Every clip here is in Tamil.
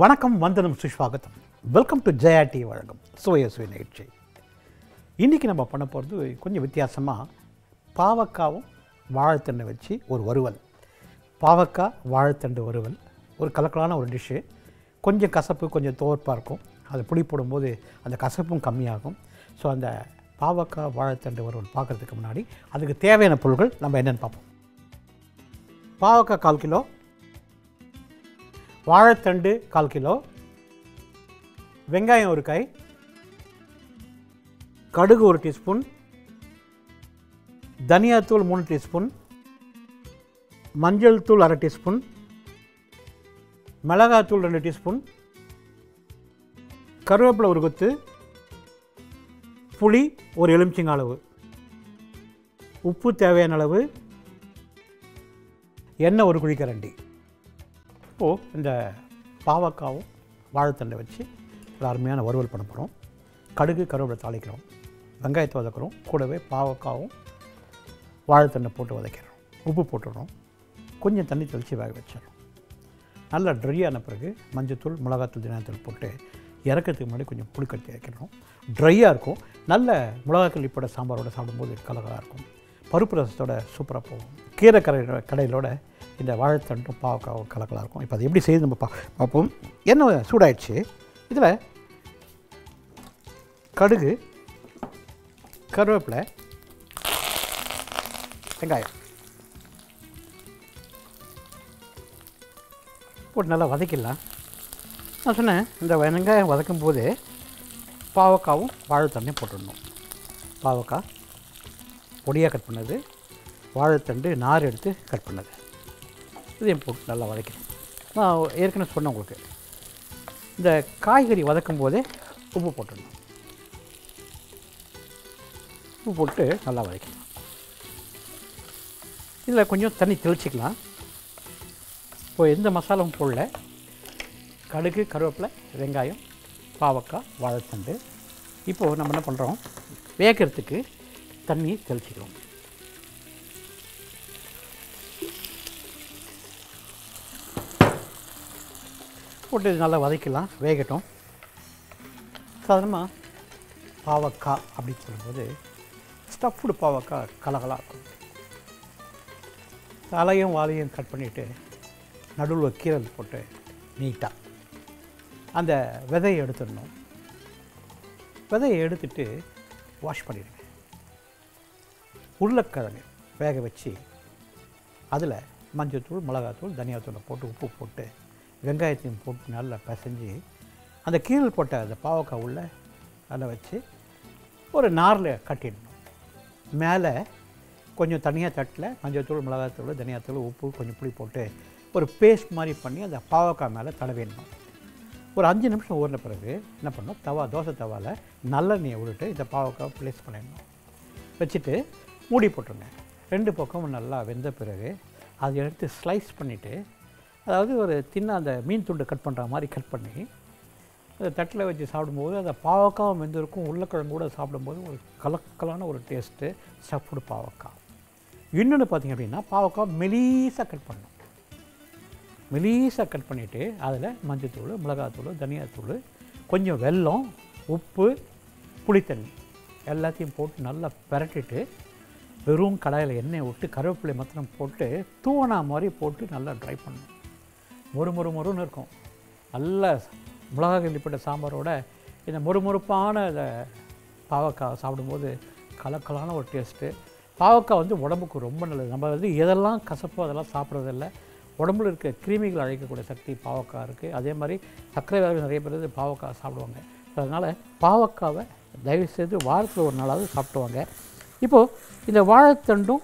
வணக்கம் வந்தனம் சுஷ்வாகத்தம் வெல்கம் டு ஜெயா டி வழங்கம் சுவைய சுய நிகழ்ச்சி. இன்றைக்கி நம்ம பண்ண போகிறது கொஞ்சம் வித்தியாசமாக பாவக்காவும் வாழைத்தண்டை வச்சு ஒரு வறுவல். பாவக்காய் வாழைத்தண்டு வறுவல் ஒரு கலக்கலான ஒரு டிஷ்ஷு கொஞ்சம் கசப்பு கொஞ்சம் துவர்ப்பாக இருக்கும். அதை புளி போடும்போது அந்த கசப்பும் கம்மியாகும். ஸோ அந்த பாவக்காய் வாழைத்தண்டு வறுவல் பார்க்குறதுக்கு முன்னாடி அதுக்கு தேவையான பொருட்கள் நம்ம என்னென்னு பார்ப்போம். பாவக்காய் கால் கிலோ வாழைத்தண்டு கால் கிலோ வெங்காயம் ஒரு கை கடுகு ஒரு டீஸ்பூன் தனியாத்தூள் மூணு டீஸ்பூன் மஞ்சள் தூள் அரை டீஸ்பூன் மிளகாத்தூள் ரெண்டு டீஸ்பூன் கருவேப்பிலை ஒரு கொத்து புளி ஒரு எலுமிச்சங்க அளவு உப்பு தேவையான அளவு எண்ணெய் ஒரு குழிக்கரண்டி. இப்போது இந்த பாவக்காவும் வாழைத்தண்டை வச்சு ஒரு அருமையான வறுவல் பண்ண போகிறோம் கடுகு கருவேப்பிலை தாளிக்கிறோம். வெங்காயத்தை வதக்குறோம். கூடவே பாவக்காவும் வாழைத்தண்டை போட்டு வதக்கிறோம். உப்பு போட்டுடுறோம் கொஞ்சம் தண்ணி தெளித்து வேக வச்சிடறோம். நல்லா ட்ரையான பிறகு மஞ்சத்தூள் மிளகாத்தூள் தினத்தூள் போட்டு இறக்கிறதுக்கு முன்னாடி கொஞ்சம் புளிக்கட்டி வைக்கிறோம். ட்ரையாக இருக்கும். நல்ல மிளகாக்கள் இப்போட சாம்பாரோட சாப்பிடும்போது கலகலாக இருக்கும். பருப்பு ரசத்தோட சூப்பராக போகும். கீரை கரை கடையிலோட இந்த வாழைத்தண்டும் பாவக்காவும் கலக்கலாக இருக்கும். இப்போ அது எப்படி செய்து நம்ம பா பார்ப்போம். எண்ணெய் சூடாயிடுச்சு? இதில் கடுகு கருவேப்பிலை வெங்காயம் போட்டு நல்லா வதக்கிடலாம். நான் சொன்னேன் இந்த வெங்காயம் வதக்கும் போது பாவக்காவும் வாழைத்தண்டையும் போட்டுடணும். பாவக்காய் பொடியாக கட் பண்ணது வாழைத்தண்டு நார் எடுத்து கட் பண்ணது. இதையும் போட்டு நல்லா வதக்கணும் நான் ஏற்கனவே சொன்னேன் உங்களுக்கு. இந்த காய்கறி வதக்கும் போதே உப்பு போட்டுடணும். உப்பு போட்டு நல்லா வதக்கணும் இதில் கொஞ்சம் தண்ணி தெளிச்சிக்கலாம். இப்போ எந்த மசாலாவும் போடல. கடுகு கருவேப்பிலை வெங்காயம் பாவக்காய் வாழைத்தண்டு. இப்போது நம்ம என்ன பண்ணுறோம் வேகிறதுக்கு தண்ணி தெளிச்சிக்கிறோம். போட்டு நல்லா வதக்கலாம் வேகட்டும். சாதாரணமாக பாவக்காய் அப்படின்னு சொல்லும்போது ஸ்டஃப்டு பாவக்காய் கலகலாக இருக்கும். தலையும் வாதையும் கட் பண்ணிவிட்டு நடுவில் கீரல் போட்டு நீட்டாக அந்த விதையை எடுத்துடணும். விதையை எடுத்துட்டு வாஷ் பண்ணிடுங்க. உருளைக்கிழங்கு வேக வச்சு அதில் மஞ்சள்தூள் மிளகாத்தூள் தனியாத்தூளை போட்டு உப்பு போட்டு வெங்காயத்தையும் போட்டு நல்லா பிசைஞ்சு அந்த கீழே போட்ட அந்த பாவக்காய் உள்ள அதை வச்சு ஒரு நாரில் கட்டிடணும். மேலே கொஞ்சம் தனியாக தட்டில் மஞ்சத்தூள் மிளகாத்தூள் தனியாத்தூள் உப்பு கொஞ்சம் புளி போட்டு ஒரு பேஸ்ட் மாதிரி பண்ணி அந்த பாவக்காய் மேலே தடவிடணும். ஒரு அஞ்சு நிமிஷம் ஊறின பிறகு என்ன பண்ணணும்? தவா தோசை தவாவில் நல்லெண்ணெயை விட்டுட்டு இந்த பாவக்காய் ப்ளேஸ் பண்ணிடணும். வச்சுட்டு மூடி போட்டுருங்க. ரெண்டு பக்கமும் நல்லா வெந்த பிறகு அதை எடுத்து ஸ்லைஸ் பண்ணிவிட்டு அதாவது ஒரு தின்ன அந்த மீன் துண்டு கட் பண்ணுற மாதிரி கட் பண்ணி அந்த தட்டில் வச்சு சாப்பிடும்போது அந்த பாவக்காவும் வெந்திருக்கும் உருளைக்கிழங்கு கூட சாப்பிடும்போது ஒரு கலக்கலான ஒரு டேஸ்ட்டு ஸ்டஃப்டு பாவக்காய். இன்னொன்று பார்த்தீங்க அப்படின்னா பாவக்காய் மெலீஸாக கட் பண்ணணும். மெலீஸாக கட் பண்ணிவிட்டு அதில் மஞ்சத்தூள் மிளகாத்தூள் தனியாத்தூள் கொஞ்சம் வெல்லம் உப்பு புளித்தண்ணி எல்லாத்தையும் போட்டு நல்லா பரட்டிட்டு வெறும் கடாயில் எண்ணெய் விட்டு கருவேப்பிலை மாத்திரம் போட்டு தூவனா மாதிரி போட்டு நல்லா ட்ரை பண்ணணும். மொறு மொறு மொறுன்னு இருக்கும். நல்ல மிளகா கல்லிப்பட்ட சாம்பாரோட இந்த மொறுமொறுப்பான இந்த பாவக்காய் சாப்பிடும்போது கலக்கலான ஒரு டேஸ்ட்டு பாவக்காய் வந்து உடம்புக்கு ரொம்ப நல்லது. நம்ம வந்து எதெல்லாம் கசப்போ அதெல்லாம் சாப்பிட்றதில்ல. உடம்புல இருக்க கிருமிகள் அழைக்கக்கூடிய சக்தி பாவக்காய் இருக்குது அதே மாதிரி சர்க்கரை வியாதி நிறைய பேர் வந்து பாவக்காய் சாப்பிடுவாங்க. அதனால் பாவக்காவை தயவுசெய்து வாரத்தில் ஒரு நாளாவது சாப்பிடுவாங்க இப்போது இந்த வாழைத்தண்டும்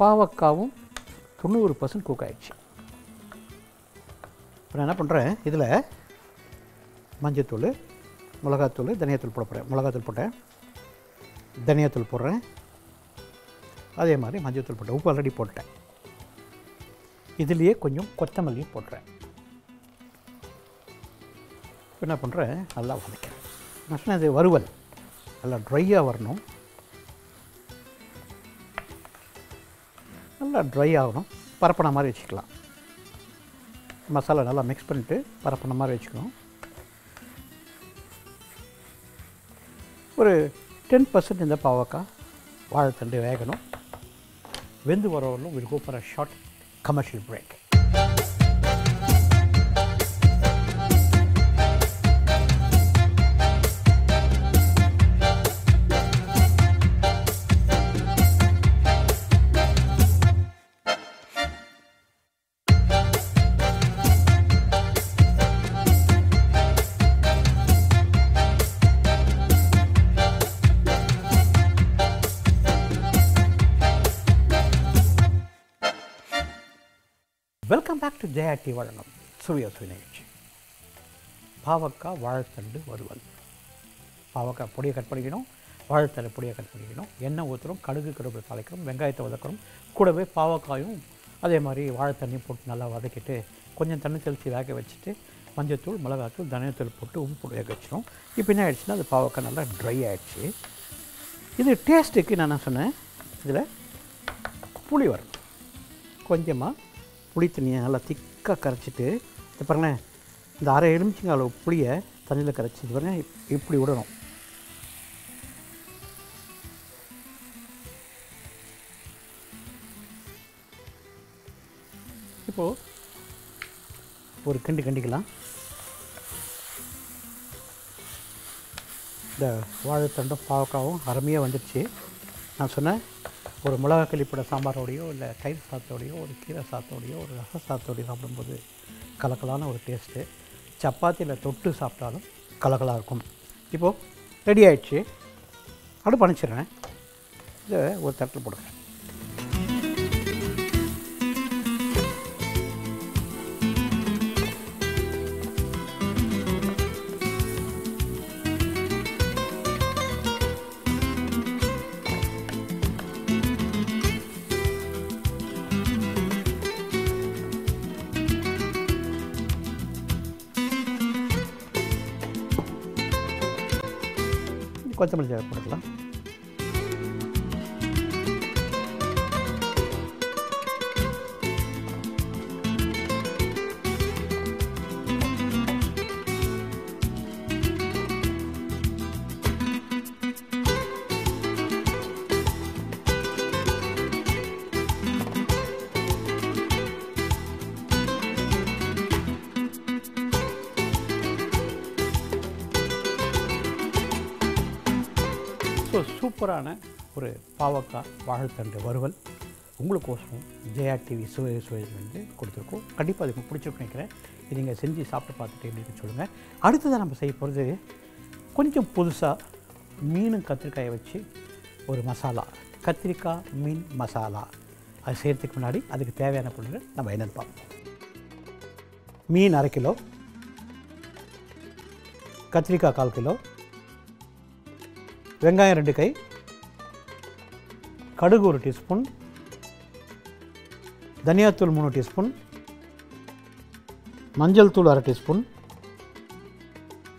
பாவக்காவும் தொண்ணூறு பர்சன்ட் குக் ஆகிடுச்சு இப்போ நான் என்ன பண்ணுறேன் இதில் மஞ்சத்தூள் மிளகாத்தூள் தனியாத்தூள் போட போகிறேன் மிளகாத்தூள் போட்டேன். தனியாத்தூள் போடுறேன். அதே மாதிரி மஞ்சத்தூள் போட்டேன். உப்பு ஆல்ரெடி போட்டேன் இதுலேயே கொஞ்சம் கொத்தமல்லியும் போடுறேன். இப்போ என்ன பண்ணுறேன் நல்லா வதக்கிறேன். நான் சொன்னேன் இது வறுவல். நல்லா ட்ரையாக வரணும். நல்லா ட்ரை ஆகணும். பரப்பின மாதிரி வச்சுக்கலாம். மசாலா நல்லா மிக்ஸ் பண்ணிட்டு பரப்பின மாதிரி வச்சுக்கணும். ஒரு டென் பர்சன்ட் இந்த பாவக்காய் வாழைத்தண்டு வேகணும். வெந்து வரவர்களும் will go for a short commercial break welcome back to Jaya TV வழங்கும் சூரிய சுய நிகழ்ச்சி பாவக்காய் வாழைத்தண்டு வறுவல் பாவக்காய் பொடியை கட் பண்ணிக்கணும் வாழைத்தண்டு பொடியை கட் பண்ணிக்கணும் எண்ணெய் ஊற்றுறோம் கடுகு கருவேப்பிலை தாளிக்கிறோம் வெங்காயத்தை வதக்கிறோம் கூடவே பாவக்காயும் அதே மாதிரி வாழைத்தண்ணியும் போட்டு நல்லா வதக்கிட்டு கொஞ்சம் தண்ணி தெளித்து வேக வச்சுட்டு மஞ்சத்தூள் மிளகாத்தூள் தனியத்தூள் போட்டு உப்பு போட்டு வேக வச்சிடும் இப்போ என்ன ஆயிடுச்சுன்னா அது பாவக்காய் நல்லா ட்ரை ஆகிடுச்சு இது டேஸ்ட்டுக்கு நான் என்ன சொன்னேன் இதில் புளி வரும் கொஞ்சமாக புளி தண்ணியை நல்லா திக்காக கரைச்சிட்டு இது பாருங்களேன் இந்த அரை எலுமிச்சிங்க அளவு புளியை தண்ணியில் கரைச்சி இது இப்படி விடணும். இப்போது ஒரு கிண்டு கிண்டிக்கலாம். இந்த வாழைத்தண்டும் பாவக்காவும் அருமையாக வந்துடுச்சு. நான் சொன்னேன் ஒரு மிளகா கழிப்பிட சாம்பாரோடையோ இல்லை தயிர் சாத்தோடையோ ஒரு கீரை சாத்தோடையோ ஒரு ரச சாத்தோடையோ சாப்பிடும்போது கலக்கலான ஒரு டேஸ்ட்டு சப்பாத்தியில் தொட்டு சாப்பிட்டாலும் கலக்கலாக இருக்கும். இப்போது ரெடி ஆயிடுச்சு. அடுப்பு அணைச்சிடுறேன். இதை ஒரு தட்டில் போடுறேன் கொத்தமல்லி தேவைப்படுத்தலாம் சூப்பரான ஒரு பாவக்காய் வாழைத்தண்டு வறுவல் உங்களுக்கோசரம் ஜெயா டிவி சுவை சுவையிலேருந்து கொடுத்துருக்கோம். கண்டிப்பாக அதுக்கு பிடிச்சிருக்கு நினைக்கிறேன். இது நீங்கள் செஞ்சு சாப்பிட்டு பார்த்துட்டு எப்படி சொல்லுங்கள் அடுத்ததாக நம்ம செய்ய போகிறது கொஞ்சம் புதுசாக மீனும் கத்திரிக்காயை வச்சு ஒரு மசாலா. கத்திரிக்காய் மீன் மசாலா. அது செய்கிறதுக்கு முன்னாடி அதுக்கு தேவையான பொருட்கள் நம்ம என்னென்னு பார்ப்போம். மீன் அரை கிலோ. கத்திரிக்காய் கால் கிலோ. வெங்காயம் ரெண்டு கை கடுகு ஒரு டீஸ்பூன் தனியாத்தூள் மூணு டீஸ்பூன் மஞ்சள் தூள் அரை டீஸ்பூன்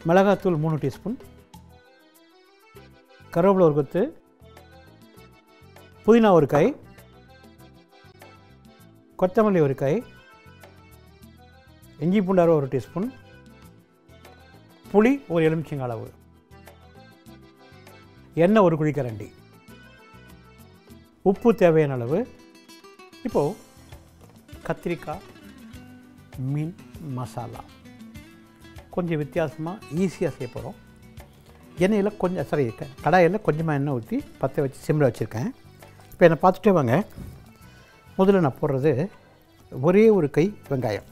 மிளகாத்தூள் மூணு டீஸ்பூன் கருவேப்பிலை ஒரு கொத்து புதினா ஒரு கை கொத்தமல்லி ஒரு கை இஞ்சி பூண்டார ஒரு டீஸ்பூன் புளி ஒரு எலுமிச்சங்க அளவு. எண்ணெய் ஒரு குழிக்கரண்டி உப்பு தேவையான அளவு. இப்போது கத்திரிக்காய் மீன் மசாலா. கொஞ்சம் வித்தியாசமாக ஈஸியாக செய்ய போகிறோம் எண்ணெயில் கொஞ்சம் சரி கடாயில் கொஞ்சமாக எண்ணெய் ஊற்றி பற்ற வச்சு சிம்மில் வச்சுருக்கேன். இப்போ என்னை பார்த்துட்டே வாங்க. முதல்ல நான் போடுறது ஒரே ஒரு கை வெங்காயம்.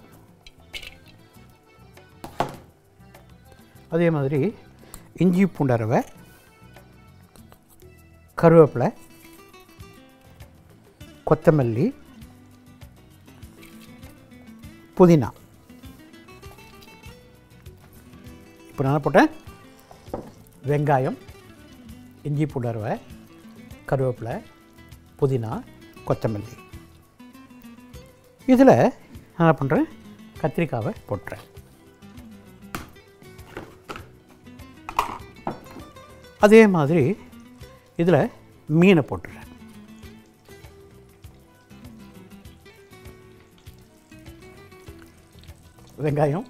அதே மாதிரி இஞ்சி பூண்டரவை கருவேப்பிலை கொத்தமல்லி புதினா. இப்போ நான் போட்டேன்? வெங்காயம் இஞ்சி புடர்வை கருவேப்பிலை புதினா கொத்தமல்லி. இதில் நான் என்ன பண்ணுறேன்? கத்திரிக்காவை போட்டுறேன். அதே மாதிரி இதில் மீனை போட்டுடுறேன். வெங்காயம்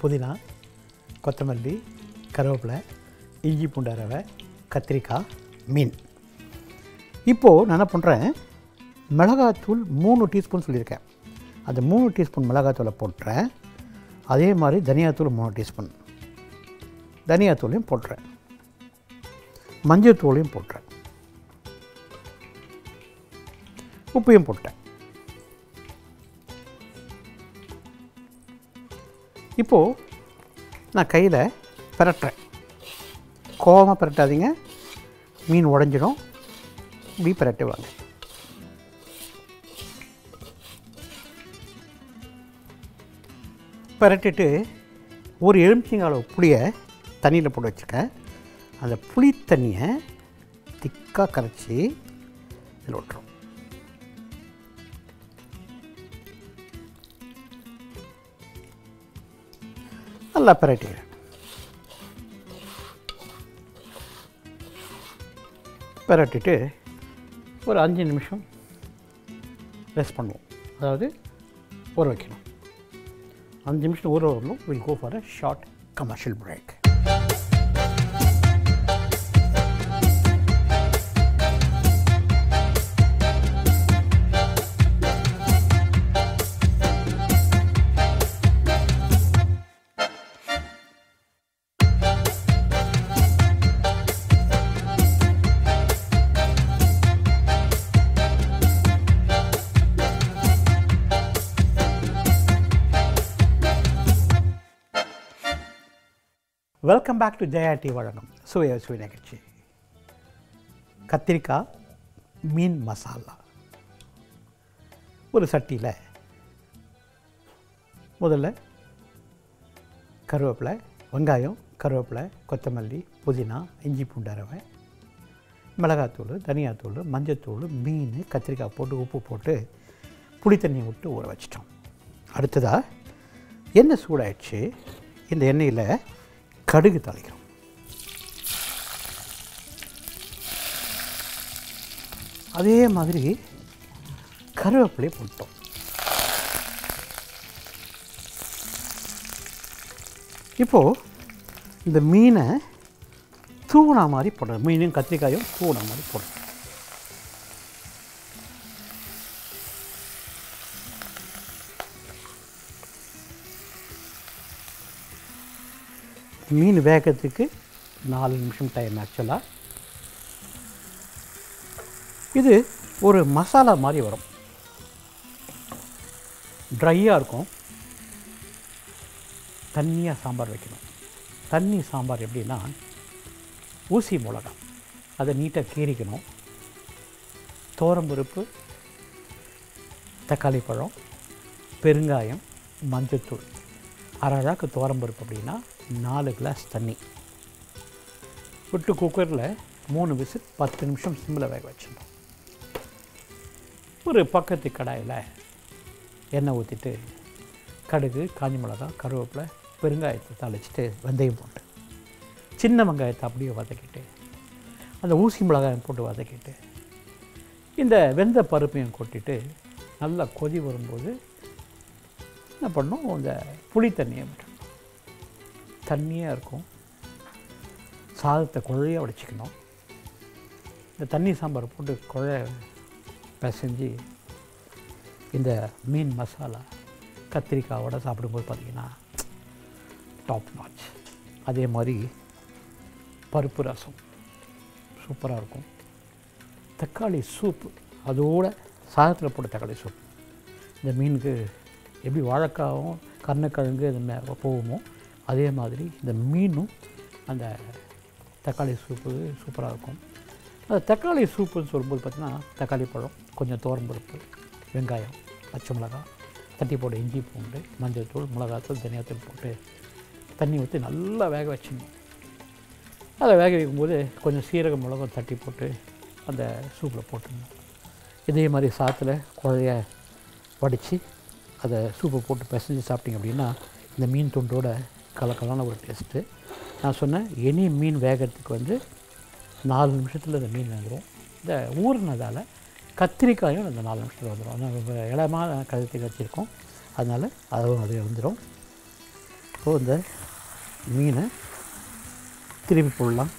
புதினா கொத்தமல்லி கருவேப்பிலை இஞ்சி பூண்டு ரவை கத்திரிக்காய் மீன். இப்போது நான் என்ன பண்ணுறேன் மிளகாத்தூள் மூணு டீஸ்பூன் சொல்லியிருக்கேன். அந்த மூணு டீஸ்பூன் மிளகாத்தூளை போட்டுறேன். அதே மாதிரி தனியாத்தூள் மூணு டீஸ்பூன். தனியாத்தூளையும் போட்டுறேன். மஞ்சத்தூளையும் போட்டேன். உப்பையும் போட்டேன். இப்போது நான் கையில் பிரட்டுறேன். கோவமாக பிரட்டாதீங்க. மீன் உடஞ்சிடும். இப்படி பிரட்டுவாங்க. பிரட்டிட்டு ஒரு எலுமிச்சங்கால புளியை தண்ணியில் போட்டு வச்சுருக்கேன் அந்த புளி தண்ணியை திக்காக கரைச்சி இதில் ஓட்டுறோம் நல்லா பிரட்டிக்கிறேன் பரட்டிட்டு ஒரு அஞ்சு நிமிஷம் ரெஸ்ட் பண்ணுவோம். அதாவது ஊற வைக்கணும். அஞ்சு நிமிஷம் ஊற வரணும் will go for a short commercial break welcome back to Jaya TV வழங்கும் சுவை சுவை நிகழ்ச்சி கத்திரிக்காய் மீன் மசாலா ஒரு சட்டியில் முதல்ல கருவேப்பிலை வெங்காயம் கருவேப்பிலை கொத்தமல்லி புதினா இஞ்சி பூண்டு அரவை மிளகாத்தூள் தனியாத்தூள் மஞ்சத்தூள் மீன் கத்திரிக்காய் போட்டு உப்பு போட்டு புளி தண்ணியை விட்டு ஊற வச்சிட்டோம் அடுத்ததாக எண்ணெய் சூடாயிடுச்சு இந்த எண்ணெயில் கடுகு தாளிக்கிறோம். அதே மாதிரி கருவேப்பிலையை போட்டோம். இப்போது இந்த மீனை தூணா மாதிரி போடுறோம் மீனும் கத்திரிக்காயும் தூணா மாதிரி போடுறோம் மீன் வேகத்துக்கு நாலு நிமிஷம் டைம் ஆக்சுவலாக இது ஒரு மசாலா மாதிரி வரும். ட்ரையாக இருக்கும். தண்ணியாக சாம்பார் வைக்கணும். தண்ணி சாம்பார் எப்படின்னா ஊசி மிளகா. அதை நீட்டாக கீறிக்கணும். தோரம்பருப்பு தக்காளி பழம் பெருங்காயம் மஞ்சத்தூள். அரை அழகாக்கு தோரம்பருப்பு அப்படின்னா நாலு கிளாஸ் தண்ணி. விட்டு குக்கரில் மூணு விசில் பத்து நிமிஷம் சிம்மில் வேக வச்சிடணும். ஒரு பக்கத்து கடாயில் எண்ணெய் ஊற்றிட்டு கடுகு காஞ்சி மிளகா கருவேப்பிலை பெருங்காயத்தை தாளிச்சிட்டு வெந்தயம் போட்டு சின்ன வெங்காயத்தை அப்படியே வதக்கிட்டு அந்த ஊசி மிளகாயம் போட்டு வதக்கிட்டு இந்த வெந்த பருப்பையும் கொட்டிட்டு நல்லா கொதி வரும்போது என்ன பண்ணோம் இந்த புளி தண்ணியை விட்டுணும் தண்ணியாக இருக்கும் சாதத்தை குழைய உடைச்சிக்கணும் இந்த தண்ணி சாம்பார் போட்டு குழ பிசைஞ்சு இந்த மீன் மசாலா கத்திரிக்காயோட சாப்பிடும்போது பார்த்தீங்கன்னா டாப் நாச் அதே மாதிரி பருப்பு ரசம் சூப்பராக இருக்கும் தக்காளி சூப்பு அதோட சாதத்தில் போட்ட தக்காளி சூப் இந்த மீனுக்கு எப்படி வாழைக்காவும் கருணக்கிழங்கு இது மே போகுமோ அதே மாதிரி இந்த மீனும் அந்த தக்காளி சூப்பு சூப்பராக இருக்கும். அந்த தக்காளி சூப்புன்னு சொல்லும்போது பார்த்திங்கன்னா தக்காளி பழம் கொஞ்சம் பருப்பு வெங்காயம் பச்சை மிளகா தட்டி போட்டு இஞ்சி பூண்டு மஞ்சள் தூள் மிளகாத்தூள் தனியாத்தூள் போட்டு தண்ணி ஊற்றி நல்லா வேக வச்சிடணும் அதை வேக வைக்கும்போது கொஞ்சம் சீரக மிளகம் தட்டி போட்டு அந்த சூப்பில் போட்டுடணும் இதே மாதிரி சாத்தில் குழைய வடித்து அதை சூப்பை போட்டு பிசைஞ்சு சாப்பிட்டிங்க அப்படின்னா இந்த மீன் துண்டோட கலக்கலான ஒரு டேஸ்ட்டு. நான் சொன்னேன் எனி மீன் வேகிறதுக்கு வந்து நாலு நிமிஷத்தில் இந்த மீன் வந்துடும் இந்த ஊறினதால் கத்திரிக்காயும் அந்த நாலு நிமிஷத்தில் வந்துடும் ஆனால் இளமாக கத்திரிக்காய் வச்சுருக்கோம். அதனால் அதுவும் அது வந்துடும் இப்போது இந்த மீனை திருப்பி போடலாம்.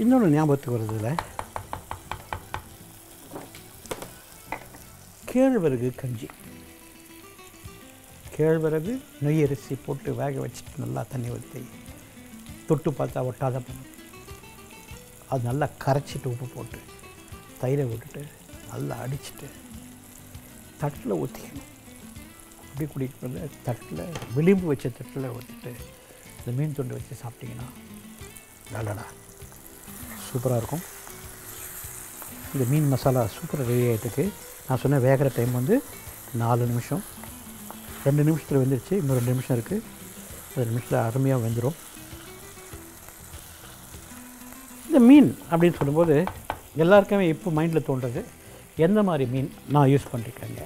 இன்னொன்று ஞாபகத்துக்கு வருதுல கேழ்வரகு கஞ்சி. கேழ்வரகு நெய் அரிசி போட்டு வேக வச்சுட்டு நல்லா தண்ணி ஊற்றி தொட்டு பார்த்தா ஒட்டாத பண்ணும் அது நல்லா கரைச்சிட்டு உப்பு போட்டு தயிரை விட்டுட்டு நல்லா அடிச்சுட்டு தட்டில் ஊற்றிக்கணும் அப்படி குடிக்கிறது தட்டில் விளிம்பு வச்ச தட்டில் ஊற்றிட்டு இந்த மீன் துண்டு வச்சு சாப்பிட்டிங்கன்னா நல்லடா சூப்பராக இருக்கும். இந்த மீன் மசாலா சூப்பராக ரெடி ஆகிட்டுருக்கு நான் சொன்ன வேகிற டைம் வந்து நாலு நிமிஷம். ரெண்டு நிமிஷத்தில் வெந்துருச்சு. இன்னும் ரெண்டு நிமிஷம் இருக்குது ரெண்டு நிமிஷத்தில் அருமையாக வெந்துடும் இந்த மீன் அப்படின்னு சொல்லும்போது எல்லாருக்குமே இப்போ மைண்டில் தோன்றது எந்த மாதிரி மீன் நான் யூஸ் பண்ணிருக்கேங்க?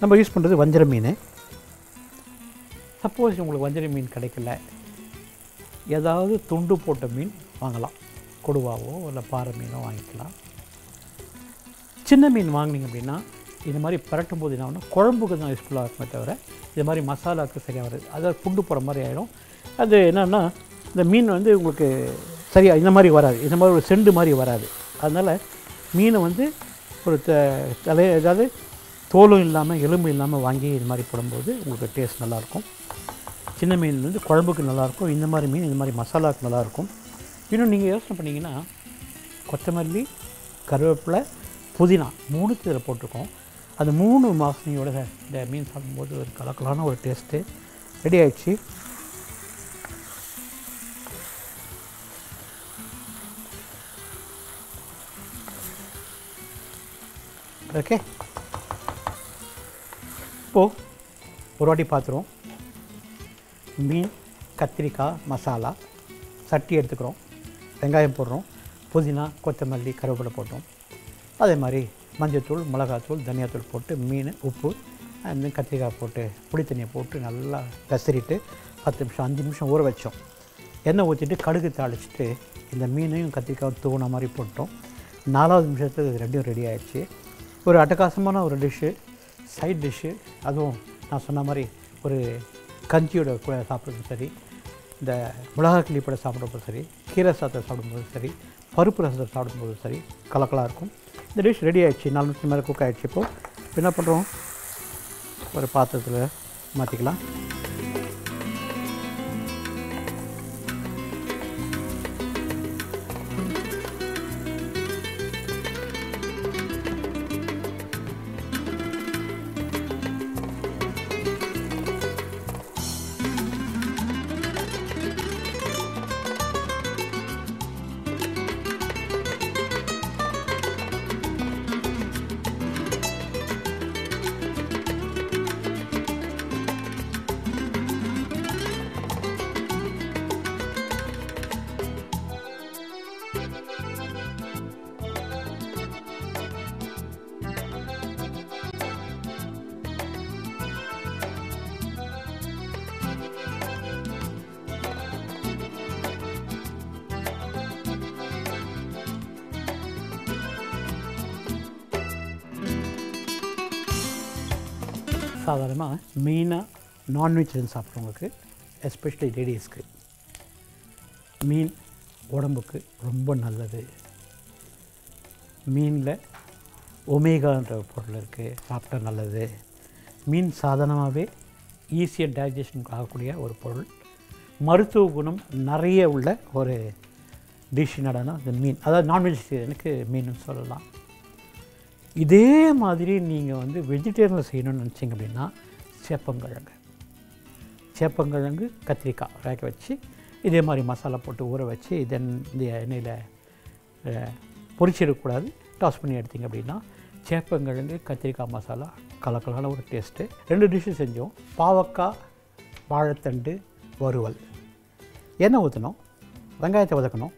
நம்ம யூஸ் பண்ணுறது வஞ்சர மீன். சப்போஸ் உங்களுக்கு வஞ்சர மீன் கிடைக்கல. ஏதாவது துண்டு போட்ட மீன் வாங்கலாம். கொடுவாவோ இல்லை பாறை மீனோ வாங்கிக்கலாம். சின்ன மீன் வாங்கினீங்க அப்படின்னா இது மாதிரி பரட்டும் போது என்ன ஆகும்னா குழம்புக்கு தான் யூஸ்ஃபுல்லாக இருக்குமே தவிர இது மாதிரி மசாலாவுக்கு சரியாக வருது. அதாவது புண்டு போகிற மாதிரி ஆகிடும் அது என்னென்னா இந்த மீன் வந்து உங்களுக்கு சரியாக இந்த மாதிரி வராது. இந்த மாதிரி ஒரு செண்டு மாதிரி வராது. அதனால் மீனை வந்து ஒரு த தலை ஏதாவது தோலும் இல்லாமல் எலும்பு இல்லாமல் வாங்கி இது மாதிரி போடும்போது உங்களுக்கு டேஸ்ட் நல்லாயிருக்கும் சின்ன மீன் வந்து குழம்புக்கு நல்லாயிருக்கும் இந்த மாதிரி மீன் இந்த மாதிரி மசாலாவுக்கு நல்லாயிருக்கும் இன்னும் நீங்கள் யோசனை பண்ணிங்கன்னா கொத்தமல்லி கருவேப்பிலை புதினா மூணுக்கு இதில் போட்டிருக்கோம். அந்த மூணு மாசனையோட இந்த மீன் சாப்பிடும்போது ஒரு கலக்கலான ஒரு டேஸ்ட்டு ரெடி ஆயிடுச்சு. ஓகே இப்போது ஒரு வாட்டி பார்த்துருவோம் மீன் கத்திரிக்காய் மசாலா சட்டி எடுத்துக்கிறோம். வெங்காயம் போடுறோம். புதினா கொத்தமல்லி கருவேப்பிலை போட்டோம். அதே மாதிரி மஞ்சத்தூள் மிளகாத்தூள் தனியாத்தூள் போட்டு மீன் உப்பு அந்த கத்திரிக்காய் போட்டு புளி தண்ணியை போட்டு நல்லா பெசரிட்டு பத்து நிமிஷம் அஞ்சு நிமிஷம் ஊற வச்சோம். எண்ணெய் ஊற்றிட்டு கடுகு தாளிச்சிட்டு இந்த மீனையும் கத்திரிக்காய் தூண மாதிரி போட்டோம். நாலாவது நிமிஷத்துக்கு இது ரெண்டும் ரெடி ஆகிடுச்சு ஒரு அட்டகாசமான ஒரு டிஷ்ஷு சைட் டிஷ்ஷு அதுவும் நான் சொன்ன மாதிரி ஒரு கஞ்சியோட கூட சாப்பிட்றதும் சரி இந்த மிளகா படம் சாப்பிடும்போது சரி கீரை சாதத்தை சாப்பிடும்போது சரி பருப்பு ரசத்தை சாப்பிடும்போது சரி கலக்கலாக இருக்கும். இந்த டிஷ் ரெடி ஆகிடுச்சு நாலு நிமிஷம் மேலே குக் ஆகிடுச்சு இப்போது இப்போ என்ன பண்ணுறோம் ஒரு பாத்திரத்தில் மாற்றிக்கலாம் சாதாரணமாக மெயினாக நான்வெஜ் சாப்பிட்றவங்களுக்கு எஸ்பெஷலி லேடிஸ்க்கு மீன் உடம்புக்கு ரொம்ப நல்லது. மீனில் ஒமேகான்ற பொருள் இருக்குது சாப்பிட்டா நல்லது. மீன் சாதாரணமாகவே ஈஸியாக டைஜஷனுக்கு ஆகக்கூடிய ஒரு பொருள். மருத்துவ குணம் நிறைய உள்ள ஒரு டிஷ் நடனா இந்த மீன் அதாவது நான்வெஜ் எனக்கு மீன் சொல்லலாம். இதே மாதிரி நீங்கள் வந்து வெஜிடேரியனில் செய்யணும்னு நினச்சிங்க அப்படின்னா சேப்பங்கிழங்கு. சேப்பங்கிழங்கு கத்திரிக்காய் வேக வச்சு இதே மாதிரி மசாலா போட்டு ஊற வச்சு இதன் இந்த எண்ணெயில் பொரிச்சிடக்கூடாது. டாஸ் பண்ணி எடுத்தீங்க அப்படின்னா சேப்பங்கிழங்கு கத்திரிக்காய் மசாலா கலக்கலான ஒரு டேஸ்ட்டு ரெண்டு டிஷ்ஷு செஞ்சோம். பாவக்காய் வாழைத்தண்டு வறுவல். எண்ணெய் ஊற்றணும் வெங்காயத்தை வதக்கணும்.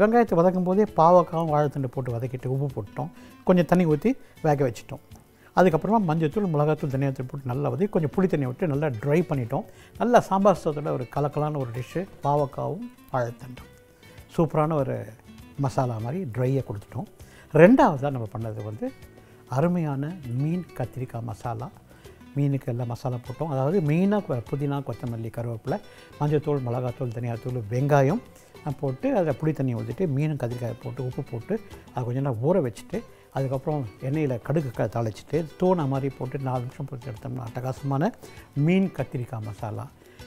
வெங்காயத்தை வதக்கும் போதே பாவக்காயும் வாழைத்தண்டு போட்டு வதக்கிட்டு உப்பு போட்டோம். கொஞ்சம் தண்ணி ஊற்றி வேக வச்சிட்டோம். அதுக்கப்புறமா மஞ்சத்தூள் மிளகாத்தூள் தனியாத்தூள் போட்டு நல்லா வதக்கி கொஞ்சம் புளி தண்ணியை விட்டு நல்லா ட்ரை பண்ணிட்டோம். நல்லா சாம்பார் சாதத்தோட ஒரு கலக்கலான ஒரு டிஷ்ஷு பாவக்காவும் வாழைத்தண்டும் சூப்பரான ஒரு மசாலா மாதிரி ட்ரையை கொடுத்துட்டோம். ரெண்டாவதாக நம்ம பண்ணது வந்து அருமையான மீன் கத்திரிக்காய் மசாலா. மீனுக்கு எல்லாம் மசாலா போட்டோம். அதாவது மெயினாக புதினா கொத்தமல்லி கருவேப்பிலை மஞ்சத்தூள் மிளகாத்தூள் தனியாத்தூள் வெங்காயம் போட்டு அதில் புளி தண்ணி ஊற்றிட்டு மீனும் கத்திரிக்காய் போட்டு உப்பு போட்டு அதை கொஞ்ச நேரம் ஊற வச்சுட்டு அதுக்கப்புறம் எண்ணெயில் கடுகு க தாளிச்சிட்டு தோணை மாதிரி போட்டு நாலு நிமிஷம் பொறுத்து எடுத்தோம்னா அட்டகாசமான மீன் கத்திரிக்காய் மசாலா.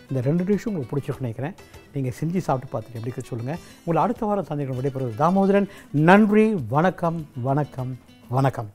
இந்த ரெண்டு டிஷ்ஷும் உங்களுக்கு பிடிச்சிருக்குன்னு நினைக்கிறேன். நீங்கள் செஞ்சு சாப்பிட்டு பார்த்துட்டு எப்படி சொல்லுங்கள் உங்களை அடுத்த வாரம் சந்திக்கிற விடைபெறுவது தாமோதரன். நன்றி வணக்கம் வணக்கம் வணக்கம்.